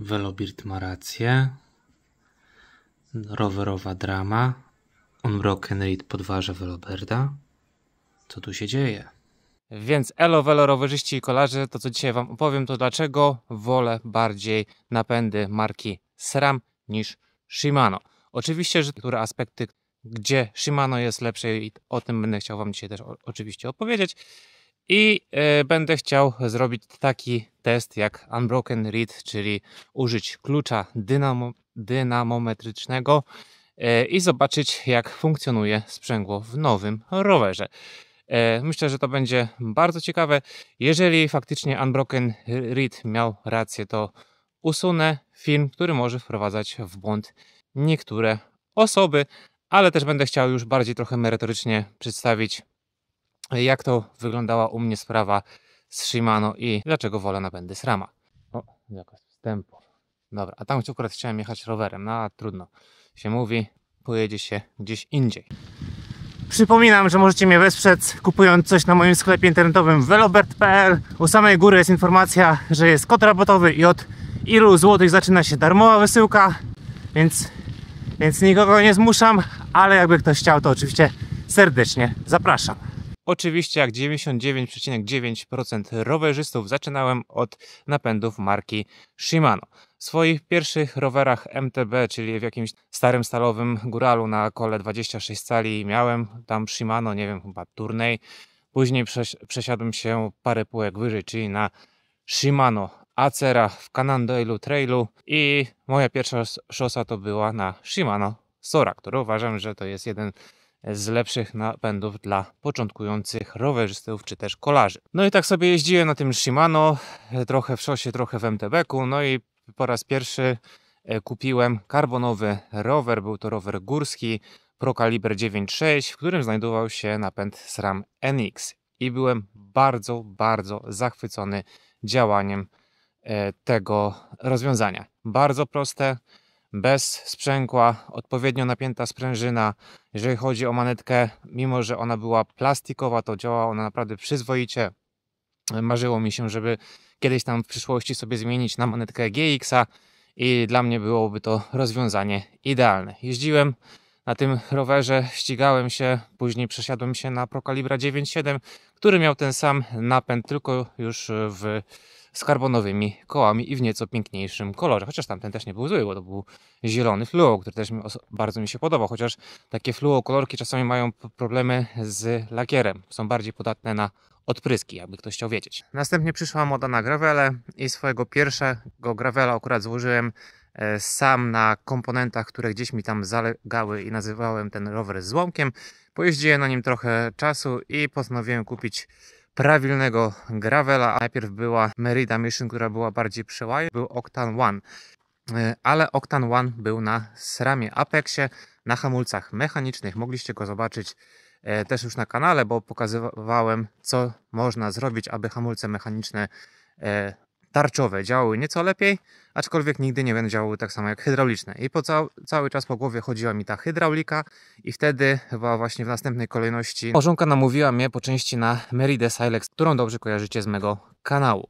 Velobirt ma rację. Rowerowa drama. Unbroken Reed podważa Veloberda. Co tu się dzieje? Więc elo, velo, rowerzyści i kolarze, to co dzisiaj wam opowiem, to dlaczego wolę bardziej napędy marki SRAM niż Shimano. Oczywiście, że niektóre aspekty, gdzie Shimano jest lepsze i o tym będę chciał wam dzisiaj też o, oczywiście opowiedzieć. I e, będę chciał zrobić taki test jak Unbroken Read, czyli użyć klucza dynamo, dynamometrycznego e, i zobaczyć jak funkcjonuje sprzęgło w nowym rowerze. E, myślę, że to będzie bardzo ciekawe. Jeżeli faktycznie Unbroken Read miał rację, to usunę film, który może wprowadzać w błąd niektóre osoby, ale też będę chciał już bardziej trochę merytorycznie przedstawić, jak to wyglądała u mnie sprawa z Shimano i dlaczego wolę napędy SRAMA. O, jakaś wstępu. Dobra, a tam akurat chciałem jechać rowerem, no a trudno się mówi, pojedzie się gdzieś indziej. Przypominam, że możecie mnie wesprzeć kupując coś na moim sklepie internetowym velobert.pl. U samej góry jest informacja, że jest kod rabatowy i od ilu złotych zaczyna się darmowa wysyłka, więc, więc nikogo nie zmuszam, ale jakby ktoś chciał, to oczywiście serdecznie zapraszam. Oczywiście jak 99,9% rowerzystów zaczynałem od napędów marki Shimano. W swoich pierwszych rowerach MTB, czyli w jakimś starym stalowym góralu na kole 26 cali miałem tam Shimano, nie wiem, chyba turniej. Później przesiadłem się parę półek wyżej, czyli na Shimano Acera w Cannondale'u Trailu i moja pierwsza szosa to była na Shimano Sora, który uważam, że to jest jeden z lepszych napędów dla początkujących rowerzystów czy też kolarzy. No i tak sobie jeździłem na tym Shimano, trochę w szosie, trochę w MTB-ku, no i po raz pierwszy e, kupiłem karbonowy rower, był to rower górski Pro Caliber 9.6, w którym znajdował się napęd SRAM NX i byłem bardzo, bardzo zachwycony działaniem e, tego rozwiązania. Bardzo proste, bez sprzęgła, odpowiednio napięta sprężyna. Jeżeli chodzi o manetkę, mimo że ona była plastikowa, to działała ona naprawdę przyzwoicie. Marzyło mi się, żeby kiedyś tam w przyszłości sobie zmienić na manetkę GX-a i dla mnie byłoby to rozwiązanie idealne. Jeździłem na tym rowerze, ścigałem się, później przesiadłem się na Procalibra 9.7, który miał ten sam napęd, tylko już w z karbonowymi kołami i w nieco piękniejszym kolorze. Chociaż tamten też nie był zły, bo to był zielony fluo, który też mi bardzo mi się podobał. Chociaż takie fluo kolorki czasami mają problemy z lakierem. Są bardziej podatne na odpryski, jakby ktoś chciał wiedzieć. Następnie przyszła moda na gravele i swojego pierwszego gravela akurat złożyłem e, sam na komponentach, które gdzieś mi tam zalegały i nazywałem ten rower złomkiem. Pojeździłem na nim trochę czasu i postanowiłem kupić prawilnego gravela. Najpierw była Merida Mission, która była bardziej przełaj, był Octan One. E, ale Octan One był na SRAMie Apexie, na hamulcach mechanicznych. Mogliście go zobaczyć e, też już na kanale, bo pokazywałem, co można zrobić, aby hamulce mechaniczne e, tarczowe działały nieco lepiej, aczkolwiek nigdy nie będą działały tak samo jak hydrauliczne. I po cał, cały czas po głowie chodziła mi ta hydraulika i wtedy chyba właśnie w następnej kolejności małżonka namówiła mnie po części na Meride Silex, którą dobrze kojarzycie z mego kanału.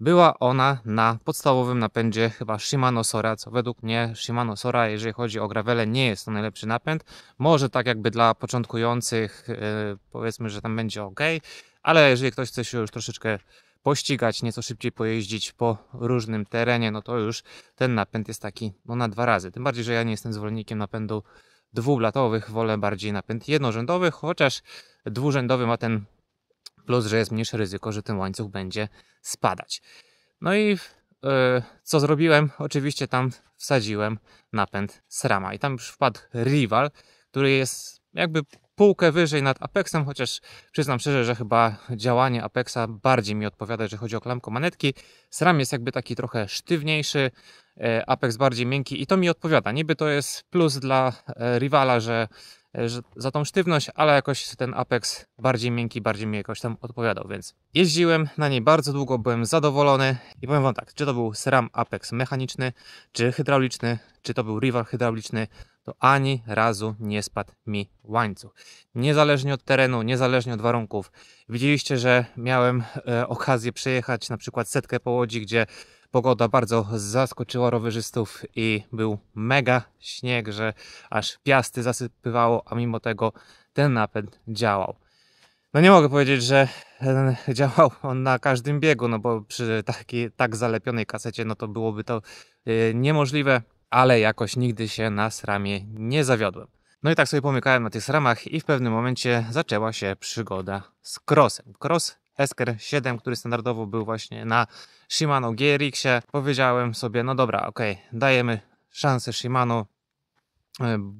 Była ona na podstawowym napędzie chyba Shimano Sora, co według mnie Shimano Sora, jeżeli chodzi o gravele, nie jest to najlepszy napęd. Może tak jakby dla początkujących yy, powiedzmy, że tam będzie ok, ale jeżeli ktoś chce się już troszeczkę pościgać, nieco szybciej pojeździć po różnym terenie, no to już ten napęd jest taki no, na dwa razy. Tym bardziej, że ja nie jestem zwolennikiem napędu dwulatowych, wolę bardziej napęd jednorzędowy, chociaż dwurzędowy ma ten plus, że jest mniejsze ryzyko, że ten łańcuch będzie spadać. No i yy, co zrobiłem? Oczywiście tam wsadziłem napęd SRAMA i tam już wpadł Rival, który jest jakby półkę wyżej nad Apexem, chociaż przyznam szczerze, że chyba działanie Apexa bardziej mi odpowiada, jeżeli chodzi o klamko manetki. SRAM jest jakby taki trochę sztywniejszy, e, Apex bardziej miękki i to mi odpowiada. Niby to jest plus dla e, rywala, że, e, że za tą sztywność, ale jakoś ten Apex bardziej miękki, bardziej mi jakoś tam odpowiadał, więc jeździłem na niej bardzo długo, byłem zadowolony i powiem Wam tak, czy to był SRAM Apex mechaniczny, czy hydrauliczny, czy to był rival hydrauliczny, to ani razu nie spadł mi łańcuch. Niezależnie od terenu, niezależnie od warunków. Widzieliście, że miałem e, okazję przejechać na przykład setkę po łodzi, gdzie pogoda bardzo zaskoczyła rowerzystów i był mega śnieg, że aż piasty zasypywało, a mimo tego ten napęd działał. No nie mogę powiedzieć, że działał on na każdym biegu, no bo przy takiej tak zalepionej kasecie, no to byłoby to y, niemożliwe, ale jakoś nigdy się na sramie nie zawiodłem. No i tak sobie pomykałem na tych sramach i w pewnym momencie zaczęła się przygoda z crossem. Cross Esker 7, który standardowo był właśnie na Shimano GRX-ie. Powiedziałem sobie, no dobra, okay, dajemy szansę Shimano,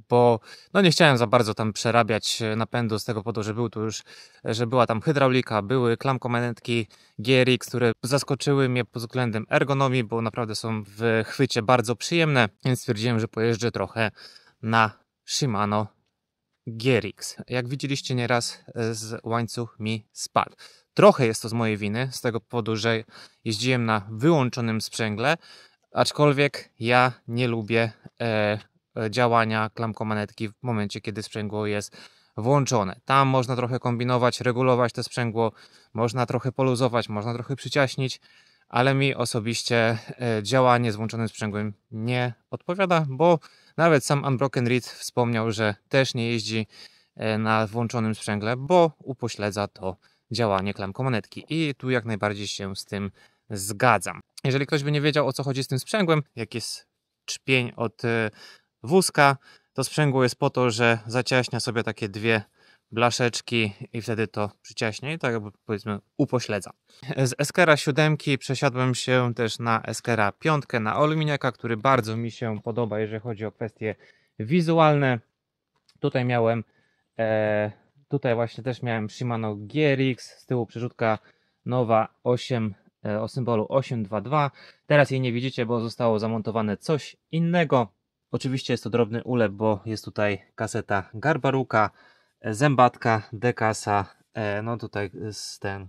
bo no nie chciałem za bardzo tam przerabiać napędu z tego powodu, że był tu już, że była tam hydraulika, były klamkomanetki GRX, które zaskoczyły mnie pod względem ergonomii, bo naprawdę są w chwycie bardzo przyjemne, więc stwierdziłem, że pojeżdżę trochę na Shimano GRX. Jak widzieliście nieraz e, z łańcuch mi spadł. Trochę jest to z mojej winy, z tego powodu, że jeździłem na wyłączonym sprzęgle, aczkolwiek ja nie lubię e, e działania klamkomanetki w momencie, kiedy sprzęgło jest włączone. Tam można trochę kombinować, regulować to sprzęgło, można trochę poluzować, można trochę przyciaśnić, ale mi osobiście e, działanie z włączonym sprzęgłem nie odpowiada, bo nawet sam Unbroken Reed wspomniał, że też nie jeździ e, na włączonym sprzęgle, bo upośledza to działanie klamkomonetki. I tu jak najbardziej się z tym zgadzam. Jeżeli ktoś by nie wiedział o co chodzi z tym sprzęgłem, jak jest czpień od e, wózka, to sprzęgło jest po to, że zaciaśnia sobie takie dwie blaszeczki i wtedy to przyciaśnie i tak powiedzmy upośledza. Z Eskera 7 przesiadłem się też na Eskera 5, na aluminiaka, który bardzo mi się podoba, jeżeli chodzi o kwestie wizualne. Tutaj miałem e, tutaj właśnie też miałem Shimano GRX, z tyłu przerzutka nowa 8 e, o symbolu 822. Teraz jej nie widzicie, bo zostało zamontowane coś innego. Oczywiście jest to drobny ulep, bo jest tutaj kaseta Garbaruka, zębatka Dekasa, e, no tutaj jest ten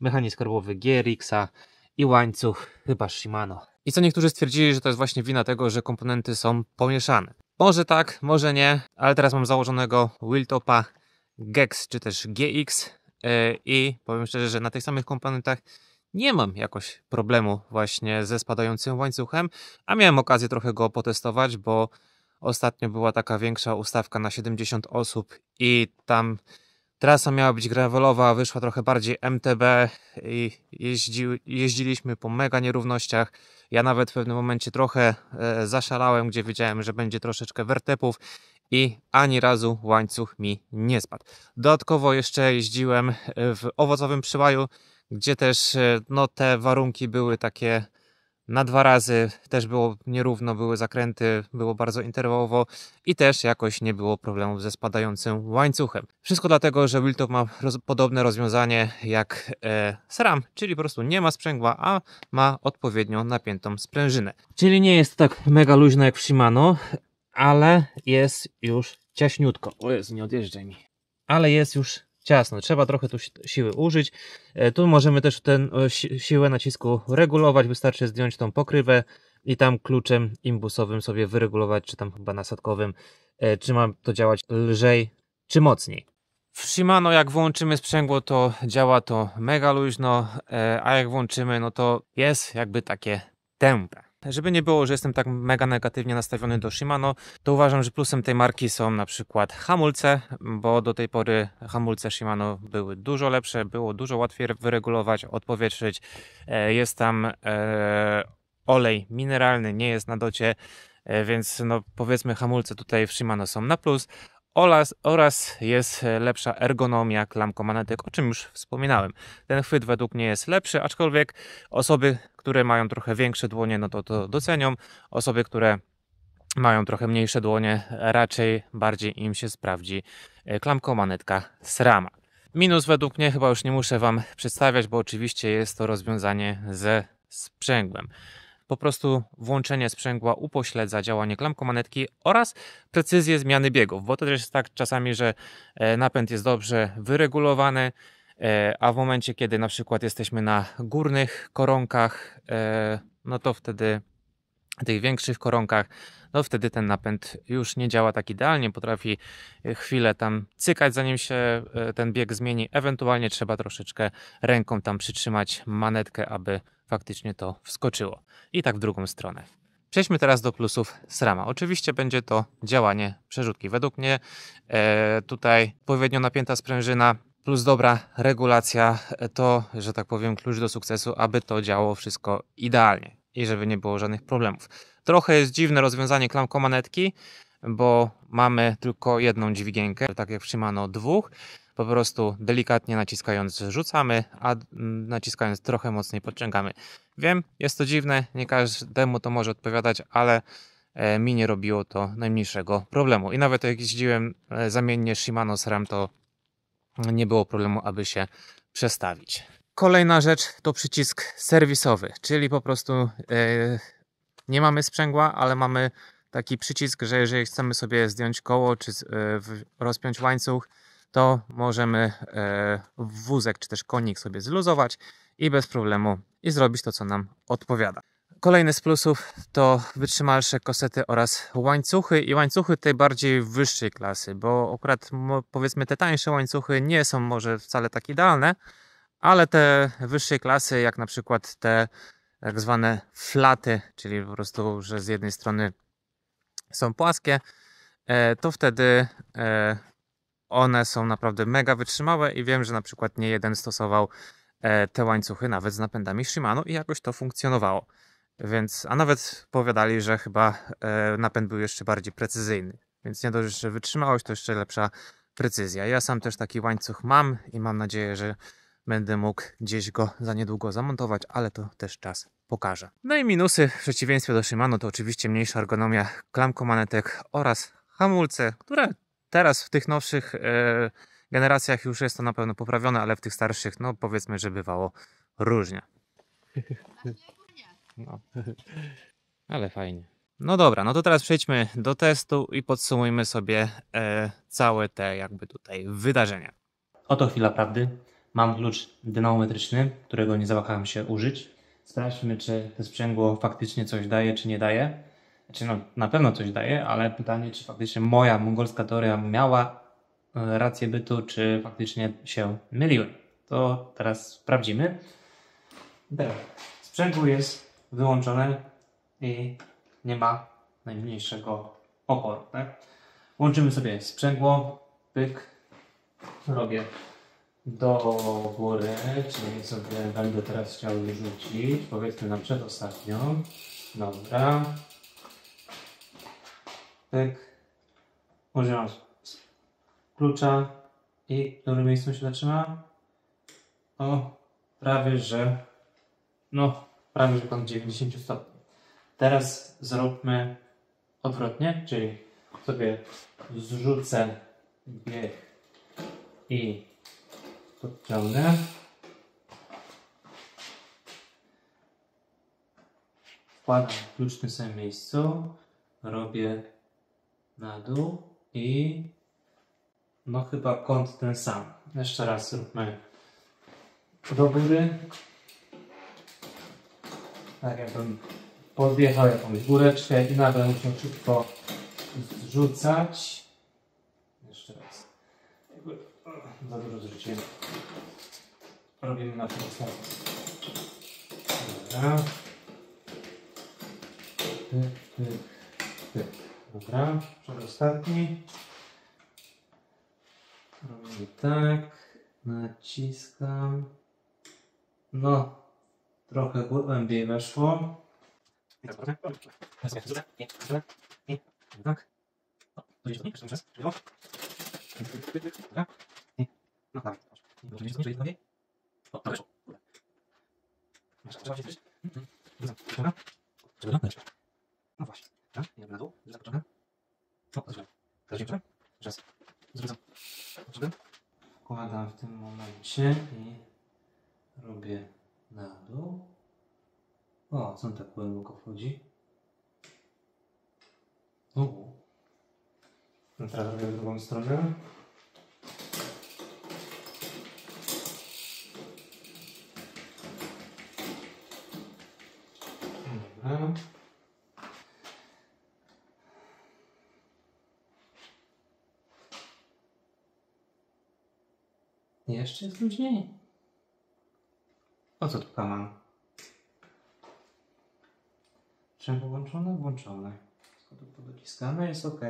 mechanizm karbowy GRX-a i łańcuch chyba Shimano. I co niektórzy stwierdzili, że to jest właśnie wina tego, że komponenty są pomieszane. Może tak, może nie, ale teraz mam założonego Wheeltopa GEX czy też GX e, i powiem szczerze, że na tych samych komponentach nie mam jakoś problemu właśnie ze spadającym łańcuchem, a miałem okazję trochę go potestować, bo Ostatnio była taka większa ustawka na 70 osób i tam trasa miała być gravelowa, wyszła trochę bardziej MTB i jeździ, jeździliśmy po mega nierównościach. Ja nawet w pewnym momencie trochę e, zaszalałem, gdzie wiedziałem, że będzie troszeczkę wertepów i ani razu łańcuch mi nie spadł. Dodatkowo jeszcze jeździłem w owocowym przyłaju, gdzie też e, no, te warunki były takie na dwa razy, też było nierówno, były zakręty, było bardzo interwałowo i też jakoś nie było problemów ze spadającym łańcuchem. Wszystko dlatego, że Wiltop ma roz podobne rozwiązanie jak e, SRAM, czyli po prostu nie ma sprzęgła, a ma odpowiednio napiętą sprężynę. Czyli nie jest tak mega luźno jak w Shimano, ale jest już ciaśniutko. O Jezu, nie odjeżdżaj mi. Ale jest już ciasno. Trzeba trochę tu siły użyć. E, tu możemy też tę siłę nacisku regulować. Wystarczy zdjąć tą pokrywę i tam kluczem imbusowym sobie wyregulować, czy tam chyba nasadkowym, e, czy ma to działać lżej, czy mocniej. W Shimano jak włączymy sprzęgło to działa to mega luźno, e, a jak włączymy no to jest jakby takie tępe. Żeby nie było, że jestem tak mega negatywnie nastawiony do Shimano, to uważam, że plusem tej marki są na przykład hamulce, bo do tej pory hamulce Shimano były dużo lepsze, było dużo łatwiej wyregulować, odpowietrzyć. E, jest tam e, olej mineralny, nie jest na docie, e, więc no powiedzmy hamulce tutaj w Shimano są na plus. Oraz, oraz jest lepsza ergonomia klamkomanetek, o czym już wspominałem. Ten chwyt według mnie jest lepszy, aczkolwiek osoby, które mają trochę większe dłonie, no to to docenią. Osoby, które mają trochę mniejsze dłonie, raczej bardziej im się sprawdzi e, klamkomanetka SRAMA. Minus według mnie chyba już nie muszę Wam przedstawiać, bo oczywiście jest to rozwiązanie ze sprzęgłem po prostu włączenie sprzęgła upośledza działanie klamkomanetki oraz precyzję zmiany biegów, bo to też jest tak czasami, że e, napęd jest dobrze wyregulowany, e, a w momencie, kiedy na przykład jesteśmy na górnych koronkach, e, no to wtedy tych większych koronkach, no wtedy ten napęd już nie działa tak idealnie, potrafi chwilę tam cykać, zanim się e, ten bieg zmieni. Ewentualnie trzeba troszeczkę ręką tam przytrzymać manetkę, aby faktycznie to wskoczyło. I tak w drugą stronę. Przejdźmy teraz do plusów SRAMa. Oczywiście będzie to działanie przerzutki. Według mnie e, tutaj odpowiednio napięta sprężyna plus dobra regulacja e, to, że tak powiem, klucz do sukcesu, aby to działało wszystko idealnie i żeby nie było żadnych problemów. Trochę jest dziwne rozwiązanie klamką manetki, bo mamy tylko jedną dźwigienkę, tak jak w Shimano dwóch. Po prostu delikatnie naciskając rzucamy, a naciskając trochę mocniej podciągamy. Wiem, jest to dziwne, nie każdemu to może odpowiadać, ale e, mi nie robiło to najmniejszego problemu. I nawet jak jeździłem e, zamiennie Shimano SRAM, to nie było problemu, aby się przestawić. Kolejna rzecz to przycisk serwisowy, czyli po prostu yy, nie mamy sprzęgła, ale mamy taki przycisk, że jeżeli chcemy sobie zdjąć koło czy yy, rozpiąć łańcuch, to możemy yy, wózek czy też konik sobie zluzować i bez problemu i zrobić to, co nam odpowiada. Kolejny z plusów to wytrzymalsze kosety oraz łańcuchy i łańcuchy tej bardziej wyższej klasy, bo akurat powiedzmy te tańsze łańcuchy nie są może wcale tak idealne, ale te wyższej klasy, jak na przykład te tak zwane flaty, czyli po prostu, że z jednej strony są płaskie, e, to wtedy e, one są naprawdę mega wytrzymałe i wiem, że na przykład nie jeden stosował e, te łańcuchy nawet z napędami Shimano i jakoś to funkcjonowało. Więc, a nawet powiadali, że chyba napęd był jeszcze bardziej precyzyjny. Więc nie dość, że wytrzymałość, to jeszcze lepsza precyzja. Ja sam też taki łańcuch mam i mam nadzieję, że będę mógł gdzieś go za niedługo zamontować, ale to też czas pokaże. No i minusy w przeciwieństwie do Shimano to oczywiście mniejsza ergonomia klamkomanetek oraz hamulce, które teraz w tych nowszych e, generacjach już jest to na pewno poprawione, ale w tych starszych, no powiedzmy, że bywało różnie. No. Ale fajnie. No dobra, no to teraz przejdźmy do testu i podsumujmy sobie e, całe te jakby tutaj wydarzenia. Oto chwila prawdy. Mam klucz dynamometryczny, którego nie zawahałem się użyć. Sprawdźmy, czy to sprzęgło faktycznie coś daje, czy nie daje. Znaczy, no, na pewno coś daje, ale pytanie, czy faktycznie moja mongolska teoria miała e, rację bytu, czy faktycznie się myliłem. To teraz sprawdzimy. Teraz sprzęgło jest wyłączone i nie ma najmniejszego oporu. Tak? Łączymy sobie sprzęgło, pyk, robię do góry, czyli sobie będę teraz chciał wyrzucić, powiedzmy na przedostatnią. Dobra. Tak. Używam klucza i w którym miejscu się zatrzyma? O, prawie że, no, prawie że kąt 90 stopni. Teraz zróbmy odwrotnie, czyli sobie zrzucę bieg i podciągnę. Wkładam klucz w tym samym miejscu, robię na dół i no chyba kąt ten sam. Jeszcze raz zróbmy do góry. Tak jakbym podjechał jakąś góreczkę i nagle musiał szybko zrzucać. Jeszcze raz. Za dużo zrzuciłem robimy na tym ostatnim. Dobra. Pyk, pyk, pyk. Dobra, przedostatni. Robimy tak. Naciskam. No, trochę głębiej weszło. Tak. No tak. O, to weszło. Masz, trzeba się zbliżyć. Dobra. Żeby zamknąć. No właśnie. Tak? Nie na dół. Zakończone. O, źle. Teraz dziękuję. Raz. Zwrócam. Potrzebę. Wkładam w tym momencie i robię na dół. O, co on tak głęboko wchodzi? O. Teraz robię w drugą stronę. Jeszcze jest luźniej. O co tu kaman? Sprzęgło włączone? Włączone. Skąd to dociskane? Jest ok.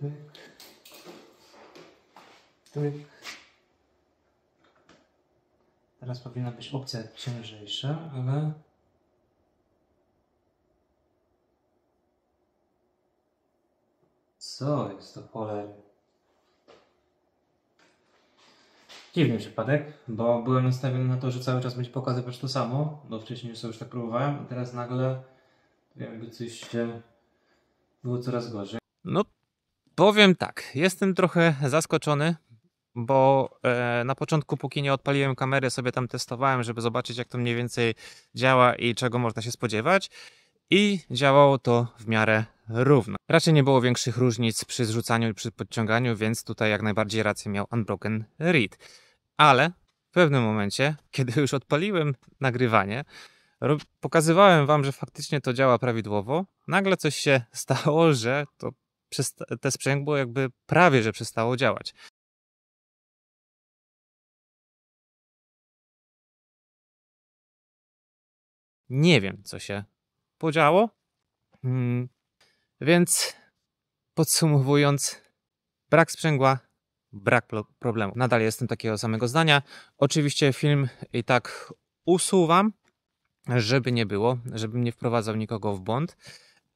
Tyk. Tyk. Teraz powinna być opcja ciężejsza, ale... Co jest to cholery? Dziwny przypadek, bo byłem nastawiony na to, że cały czas będzie pokazywać to samo, bo wcześniej sobie już tak próbowałem, a teraz nagle jakby coś się było coraz gorzej. No, powiem tak, jestem trochę zaskoczony, bo e, na początku, póki nie odpaliłem kamery, sobie tam testowałem, żeby zobaczyć, jak to mniej więcej działa i czego można się spodziewać. I działało to w miarę równo. Raczej nie było większych różnic przy zrzucaniu i przy podciąganiu, więc tutaj jak najbardziej rację miał Unbroken Read. Ale w pewnym momencie, kiedy już odpaliłem nagrywanie, pokazywałem wam, że faktycznie to działa prawidłowo, nagle coś się stało, że to te sprzęgło jakby prawie, że przestało działać. Nie wiem, co się podziało. Więc podsumowując, brak sprzęgła, brak problemu. Nadal jestem takiego samego zdania. Oczywiście film i tak usuwam, żeby nie było, żebym nie wprowadzał nikogo w błąd,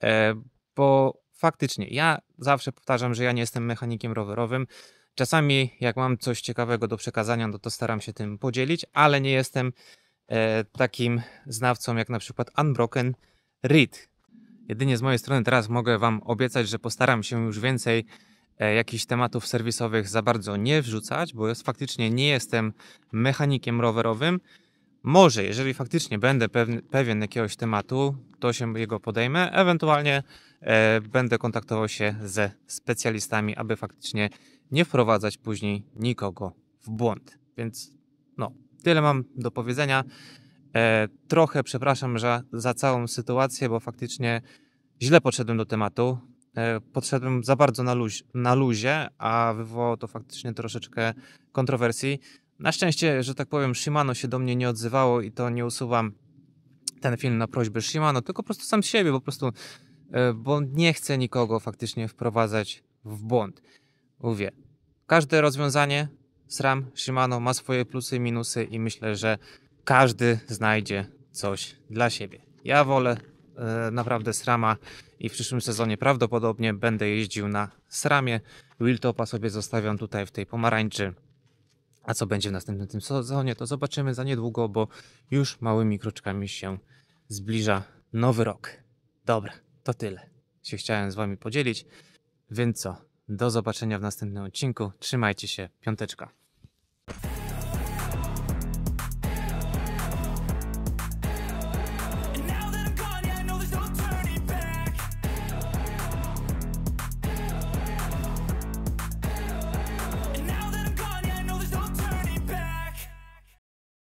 e, bo faktycznie ja zawsze powtarzam, że ja nie jestem mechanikiem rowerowym. Czasami, jak mam coś ciekawego do przekazania, no to staram się tym podzielić, ale nie jestem e, takim znawcą jak na przykład Unbroken Read. Jedynie z mojej strony teraz mogę Wam obiecać, że postaram się już więcej e, jakichś tematów serwisowych za bardzo nie wrzucać, bo faktycznie nie jestem mechanikiem rowerowym. Może, jeżeli faktycznie będę pewny, pewien jakiegoś tematu, to się jego podejmę. Ewentualnie e, będę kontaktował się ze specjalistami, aby faktycznie nie wprowadzać później nikogo w błąd. Więc no, tyle mam do powiedzenia. E, trochę przepraszam za, za całą sytuację, bo faktycznie źle podszedłem do tematu. E, podszedłem za bardzo na, luź, na luzie, a wywołało to faktycznie troszeczkę kontrowersji. Na szczęście, że tak powiem, Shimano się do mnie nie odzywało i to nie usuwam ten film na prośbę Shimano, tylko po prostu sam siebie, po prostu, e, bo nie chcę nikogo faktycznie wprowadzać w błąd. Mówię, każde rozwiązanie SRAM Shimano ma swoje plusy i minusy i myślę, że każdy znajdzie coś dla siebie. Ja wolę e, naprawdę SRAMa i w przyszłym sezonie prawdopodobnie będę jeździł na SRAMie. Wheeltopa sobie zostawiam tutaj w tej pomarańczy. A co będzie w następnym tym sezonie, to zobaczymy za niedługo, bo już małymi kroczkami się zbliża nowy rok. Dobra, to tyle. Się chciałem z wami podzielić. Więc co? Do zobaczenia w następnym odcinku. Trzymajcie się. Piąteczka.